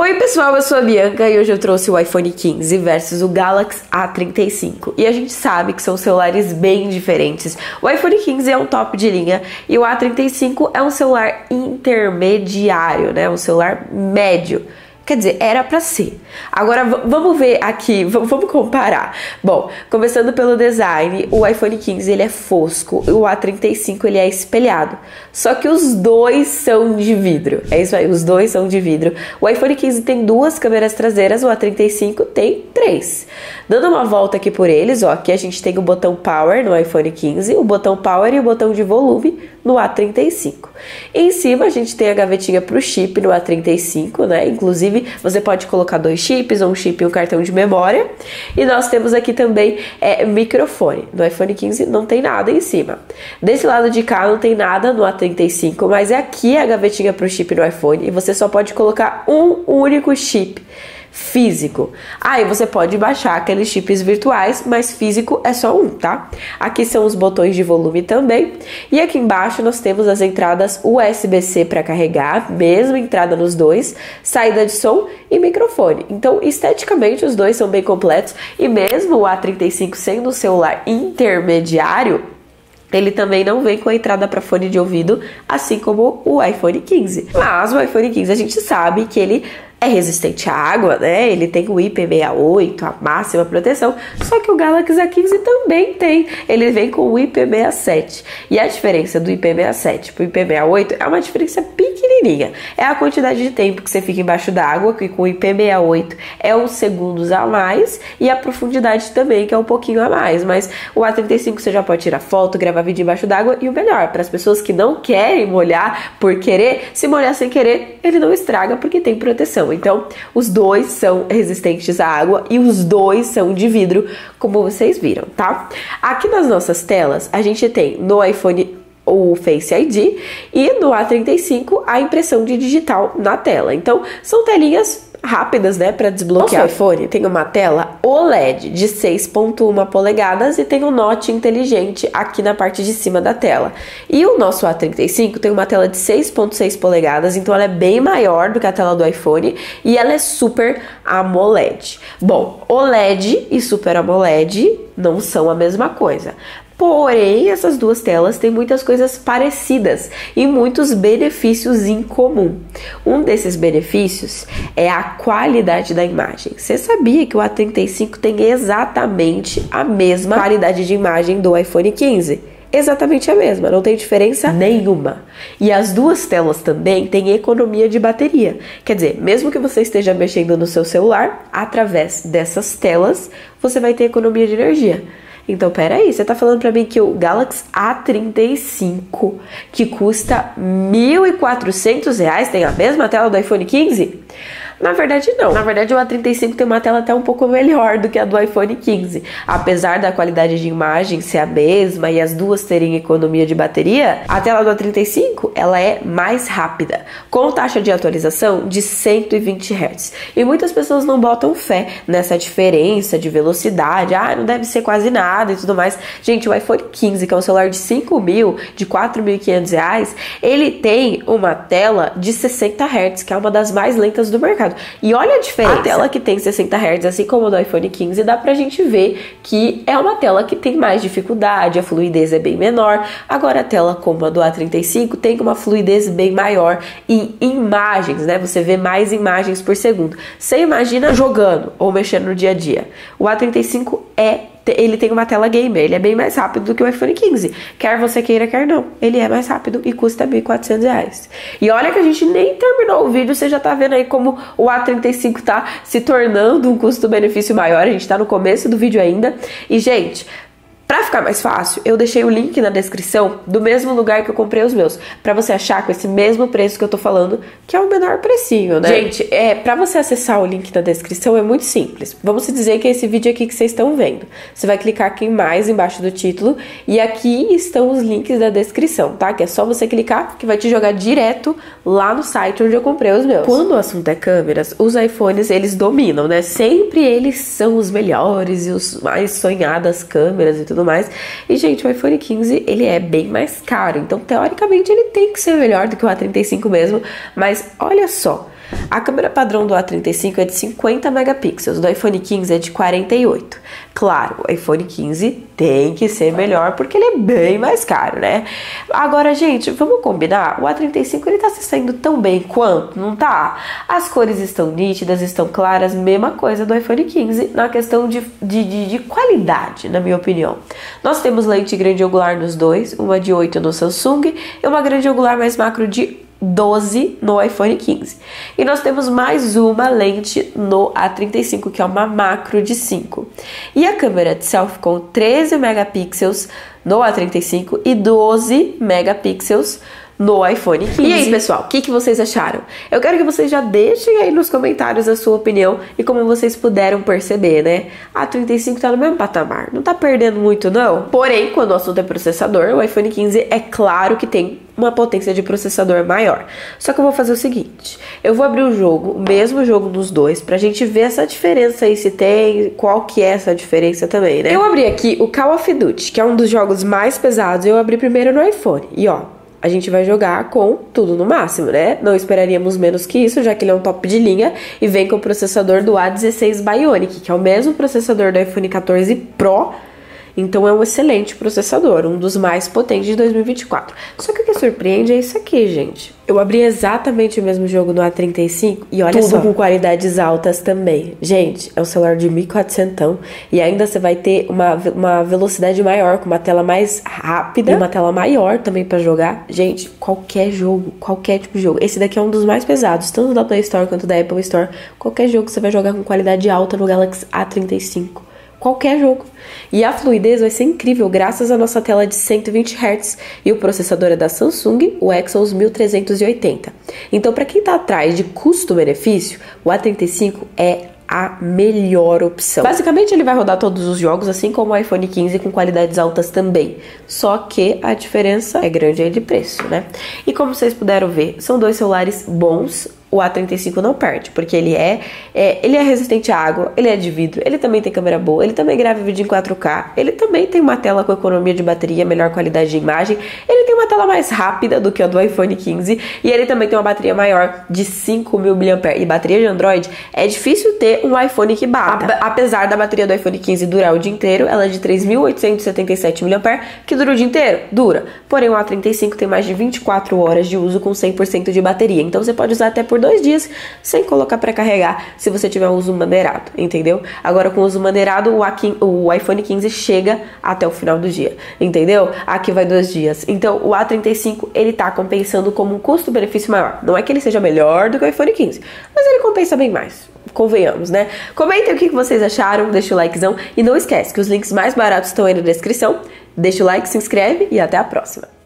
Oi pessoal, eu sou a Bianca e hoje eu trouxe o iPhone 15 versus o Galaxy A35. E a gente sabe que são celulares bem diferentes. O iPhone 15 é um top de linha e o A35 é um celular intermediário, né? Um celular médio. Quer dizer, era para ser. Agora vamos ver aqui, vamos comparar. Bom, começando pelo design, o iPhone 15 ele é fosco e o A35 ele é espelhado. Só que os dois são de vidro. É isso aí, os dois são de vidro. O iPhone 15 tem duas câmeras traseiras, o A35 tem três. Dando uma volta aqui por eles, ó, aqui a gente tem o botão Power no iPhone 15, o botão Power e o botão de volume no A35. Em cima a gente tem a gavetinha para o chip no A35, né? Inclusive você pode colocar dois chips, um chip e um cartão de memória. E nós temos aqui também é, microfone. No iPhone 15 não tem nada em cima. Desse lado de cá não tem nada no A35, mas é aqui a gavetinha para o chip no iPhone e você só pode colocar um único chip físico. Aí você pode baixar aqueles chips virtuais, mas físico é só um, tá? Aqui são os botões de volume também. E aqui embaixo nós temos as entradas USB-C para carregar, mesma entrada nos dois, saída de som e microfone. Então, esteticamente os dois são bem completos e mesmo o A35 sendo um celular intermediário, ele também não vem com a entrada para fone de ouvido, assim como o iPhone 15. Mas o iPhone 15 a gente sabe que ele é resistente à água, né? Ele tem o IP68, a máxima proteção, só que o Galaxy A15 também tem. Ele vem com o IP67. E a diferença do IP67 para o IP68 é uma diferença pequenininha. É a quantidade de tempo que você fica embaixo d'água, que com o IP68 é uns segundos a mais, e a profundidade também, que é um pouquinho a mais. Mas o A35 você já pode tirar foto, gravar vídeo embaixo d'água, e o melhor, para as pessoas que não querem molhar por querer, se molhar sem querer, ele não estraga porque tem proteção. Então, os dois são resistentes à água e os dois são de vidro, como vocês viram, tá? Aqui nas nossas telas, a gente tem no iPhone o Face ID e no A35 a impressão de digital na tela. Então, são telinhas rápidas, né, para desbloquear. O iPhone tem uma tela OLED de 6.1 polegadas e tem um note inteligente aqui na parte de cima da tela. E o nosso A35 tem uma tela de 6.6 polegadas, então ela é bem maior do que a tela do iPhone e ela é Super AMOLED. Bom, OLED e Super AMOLED não são a mesma coisa. Porém, essas duas telas têm muitas coisas parecidas e muitos benefícios em comum. Um desses benefícios é a qualidade da imagem. Você sabia que o A35 tem exatamente a mesma qualidade de imagem do iPhone 15? exatamente a mesma, não tem diferença nenhuma. E as duas telas também têm economia de bateria. Quer dizer, mesmo que você esteja mexendo no seu celular, através dessas telas, você vai ter economia de energia. Então, peraí, você tá falando pra mim que o Galaxy A35, que custa R$ 1.400, tem a mesma tela do iPhone 15? Na verdade, não. Na verdade, o A35 tem uma tela até um pouco melhor do que a do iPhone 15. Apesar da qualidade de imagem ser a mesma e as duas terem economia de bateria, a tela do A35 ela é mais rápida, com taxa de atualização de 120 Hz. E muitas pessoas não botam fé nessa diferença de velocidade. Ah, não deve ser quase nada e tudo mais. Gente, o iPhone 15, que é um celular de 5 mil, de 4.500 reais, ele tem uma tela de 60 Hz, que é uma das mais lentas do mercado. E olha a diferença. A tela que tem 60 Hz, assim como do iPhone 15, dá pra gente ver que é uma tela que tem mais dificuldade, a fluidez é bem menor. Agora a tela como a do A35 tem uma fluidez bem maior em imagens, né? Você vê mais imagens por segundo. Você imagina jogando ou mexendo no dia a dia. O A35 é ele tem uma tela gamer, ele é bem mais rápido do que o iPhone 15. Quer você queira, quer não. Ele é mais rápido e custa R$ 1.400. E olha que a gente nem terminou o vídeo, você já tá vendo aí como o A35 tá se tornando um custo-benefício maior. A gente tá no começo do vídeo ainda. E, gente, para ficar mais fácil, eu deixei o link na descrição do mesmo lugar que eu comprei os meus, para você achar com esse mesmo preço que eu tô falando, que é o menor precinho, né? Gente, é, para você acessar o link na descrição é muito simples. Vamos dizer que é esse vídeo aqui que vocês estão vendo. Você vai clicar aqui em mais embaixo do título e aqui estão os links da descrição, tá? Que é só você clicar que vai te jogar direto lá no site onde eu comprei os meus. Quando o assunto é câmeras, os iPhones eles dominam, né? Sempre eles são os melhores e os mais sonhadas câmeras e tudo tudo mais. E, gente, o iPhone 15, ele é bem mais caro. Então, teoricamente, ele tem que ser melhor do que o A35 mesmo. Mas, olha só. A câmera padrão do A35 é de 50 megapixels, do iPhone 15 é de 48. Claro, o iPhone 15 tem que ser melhor porque ele é bem mais caro, né? Agora, gente, vamos combinar? O A35 ele tá se saindo tão bem quanto, não tá? As cores estão nítidas, estão claras, mesma coisa do iPhone 15 na questão de, de, de, de qualidade, na minha opinião. Nós temos lente grande angular nos dois, uma de 8 no Samsung e uma grande angular mais macro de 12 no iPhone 15. E nós temos mais uma lente no A35, que é uma macro de 5. E a câmera de selfie com 13 megapixels no A35 e 12 megapixels no iPhone 15. E aí, pessoal, o que, que vocês acharam? Eu quero que vocês já deixem aí nos comentários a sua opinião e como vocês puderam perceber, né? A 35 tá no mesmo patamar, não tá perdendo muito não. Porém, quando o assunto é processador, o iPhone 15 é claro que tem uma potência de processador maior. Só que eu vou fazer o seguinte, eu vou abrir o jogo, o mesmo jogo dos dois, pra gente ver essa diferença aí, se tem, qual que é essa diferença também, né? Eu abri aqui o Call of Duty, que é um dos jogos mais pesados, eu abri primeiro no iPhone. E ó, a gente vai jogar com tudo no máximo, né? Não esperaríamos menos que isso, já que ele é um top de linha e vem com o processador do A16 Bionic, que é o mesmo processador do iPhone 14 Pro então é um excelente processador, um dos mais potentes de 2024. Só que o que surpreende é isso aqui, gente. Eu abri exatamente o mesmo jogo no A35 e olha Tudo só. com qualidades altas também. Gente, é um celular de 1400 e ainda você vai ter uma, uma velocidade maior, com uma tela mais rápida e uma tela maior também para jogar. Gente, qualquer jogo, qualquer tipo de jogo. Esse daqui é um dos mais pesados, tanto da Play Store quanto da Apple Store. Qualquer jogo você vai jogar com qualidade alta no Galaxy A35 qualquer jogo. E a fluidez vai ser incrível graças à nossa tela de 120 Hz e o processador é da Samsung, o Exynos 1380. Então, para quem está atrás de custo-benefício, o A35 é a melhor opção. Basicamente, ele vai rodar todos os jogos, assim como o iPhone 15 com qualidades altas também. Só que a diferença é grande aí de preço, né? E como vocês puderam ver, são dois celulares bons, o A35 não perde, porque ele é, é, ele é resistente à água, ele é de vidro, ele também tem câmera boa, ele também grava vídeo em 4K, ele também tem uma tela com economia de bateria, melhor qualidade de imagem, ele tem uma tela mais rápida do que a do iPhone 15 e ele também tem uma bateria maior de 5000 mAh. E bateria de Android é difícil ter um iPhone que bata. apesar da bateria do iPhone 15 durar o dia inteiro, ela é de 3877 mAh, que dura o dia inteiro? Dura. Porém, o A35 tem mais de 24 horas de uso com 100% de bateria, então você pode usar até por por dois dias sem colocar para carregar se você tiver um uso maneirado, entendeu? Agora com uso maneirado o, o iPhone 15 chega até o final do dia, entendeu? Aqui vai dois dias. Então o A35 ele tá compensando como um custo-benefício maior. Não é que ele seja melhor do que o iPhone 15, mas ele compensa bem mais. Convenhamos, né? Comentem o que vocês acharam, deixa o likezão e não esquece que os links mais baratos estão aí na descrição. Deixa o like, se inscreve e até a próxima.